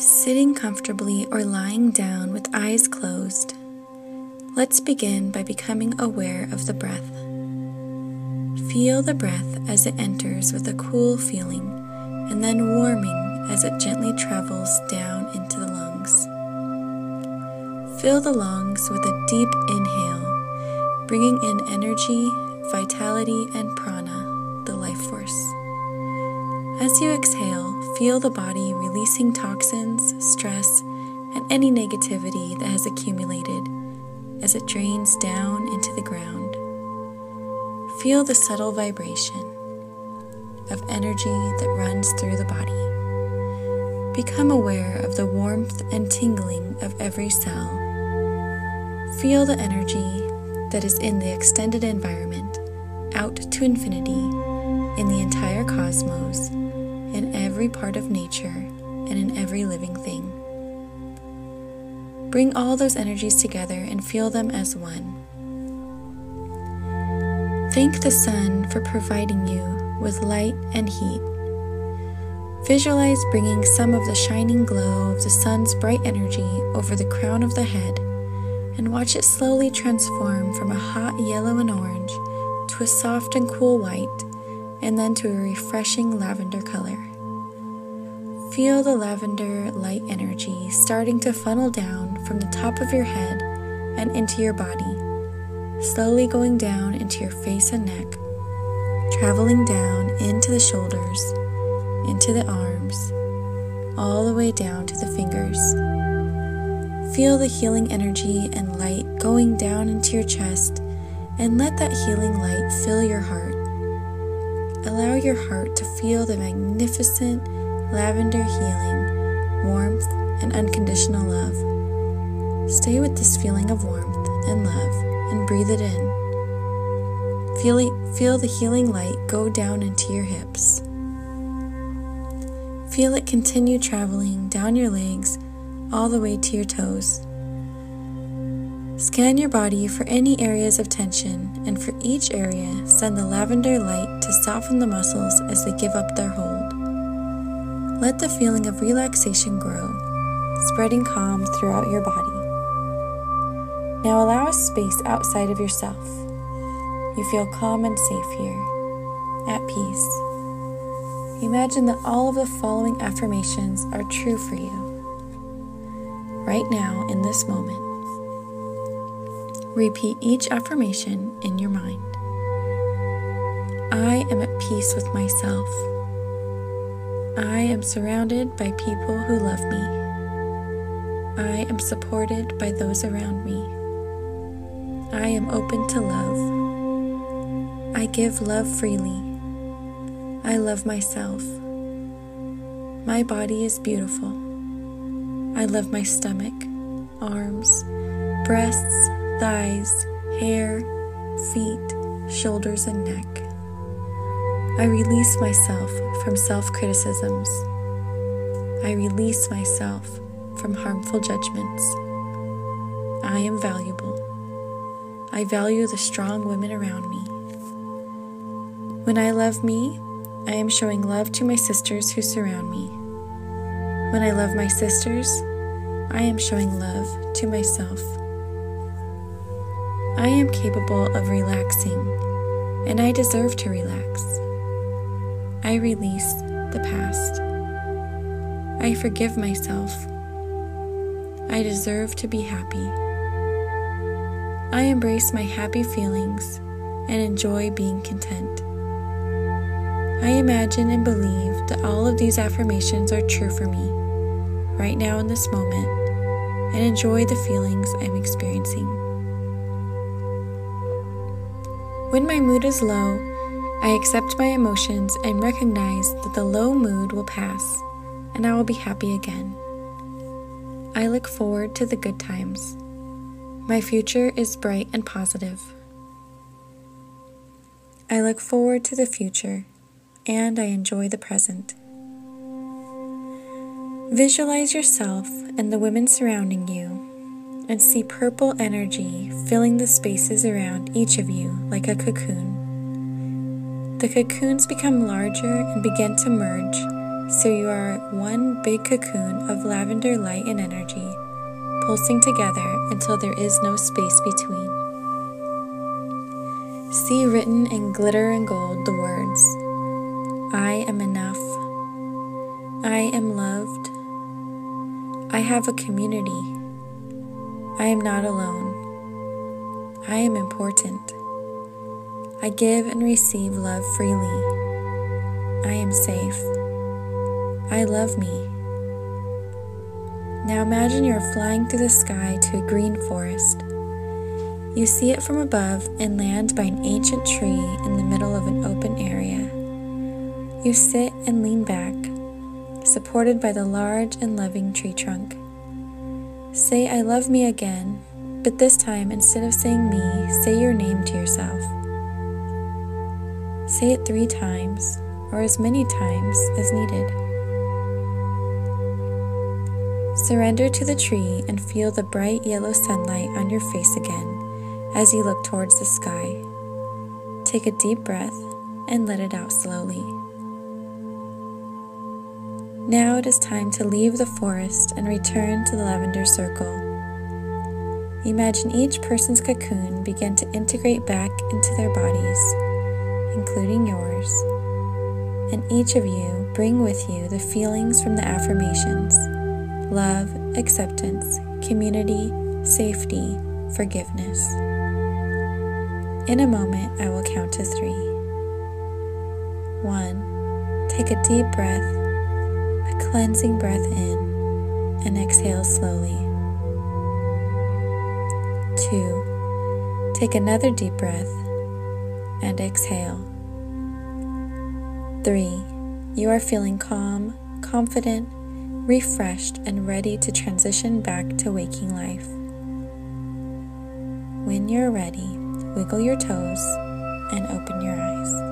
Sitting comfortably or lying down with eyes closed, let's begin by becoming aware of the breath. Feel the breath as it enters with a cool feeling and then warming as it gently travels down into the lungs. Fill the lungs with a deep inhale, bringing in energy, vitality, and prana, the life force. As you exhale, feel the body releasing toxins, stress, and any negativity that has accumulated as it drains down into the ground. Feel the subtle vibration of energy that runs through the body. Become aware of the warmth and tingling of every cell. Feel the energy that is in the extended environment out to infinity in the entire cosmos in every part of nature and in every living thing. Bring all those energies together and feel them as one. Thank the sun for providing you with light and heat. Visualize bringing some of the shining glow of the sun's bright energy over the crown of the head and watch it slowly transform from a hot yellow and orange to a soft and cool white and then to a refreshing lavender color. Feel the lavender light energy starting to funnel down from the top of your head and into your body, slowly going down into your face and neck, traveling down into the shoulders, into the arms, all the way down to the fingers. Feel the healing energy and light going down into your chest, and let that healing light fill your heart. Allow your heart to feel the magnificent lavender healing, warmth, and unconditional love. Stay with this feeling of warmth and love and breathe it in. Feel, feel the healing light go down into your hips. Feel it continue traveling down your legs all the way to your toes. Scan your body for any areas of tension, and for each area, send the lavender light to soften the muscles as they give up their hold. Let the feeling of relaxation grow, spreading calm throughout your body. Now allow a space outside of yourself. You feel calm and safe here, at peace. Imagine that all of the following affirmations are true for you. Right now, in this moment, Repeat each affirmation in your mind. I am at peace with myself. I am surrounded by people who love me. I am supported by those around me. I am open to love. I give love freely. I love myself. My body is beautiful. I love my stomach, arms, breasts, thighs, hair, feet, shoulders, and neck. I release myself from self criticisms. I release myself from harmful judgments. I am valuable. I value the strong women around me. When I love me, I am showing love to my sisters who surround me. When I love my sisters, I am showing love to myself. I am capable of relaxing, and I deserve to relax. I release the past. I forgive myself. I deserve to be happy. I embrace my happy feelings and enjoy being content. I imagine and believe that all of these affirmations are true for me right now in this moment and enjoy the feelings I'm experiencing. When my mood is low, I accept my emotions and recognize that the low mood will pass and I will be happy again. I look forward to the good times. My future is bright and positive. I look forward to the future and I enjoy the present. Visualize yourself and the women surrounding you and see purple energy filling the spaces around each of you like a cocoon. The cocoons become larger and begin to merge, So you are one big cocoon of lavender light and energy, pulsing together until there is no space between. See written in glitter and gold the words I am enough. I am loved. I have a community. I am not alone. I am important. I give and receive love freely. I am safe. I love me. Now imagine you're flying through the sky to a green forest. You see it from above and land by an ancient tree in the middle of an open area. You sit and lean back, supported by the large and loving tree trunk. Say, I love me again, but this time, instead of saying me, say your name to yourself. Say it three times, or as many times as needed. Surrender to the tree and feel the bright yellow sunlight on your face again as you look towards the sky. Take a deep breath and let it out slowly. Now it is time to leave the forest and return to the lavender circle. Imagine each person's cocoon begin to integrate back into their bodies, including yours, and each of you bring with you the feelings from the affirmations love, acceptance, community, safety, forgiveness. In a moment, I will count to three. One, take a deep breath cleansing breath in and exhale slowly. Two, take another deep breath and exhale. Three, you are feeling calm, confident, refreshed, and ready to transition back to waking life. When you're ready, wiggle your toes and open your eyes.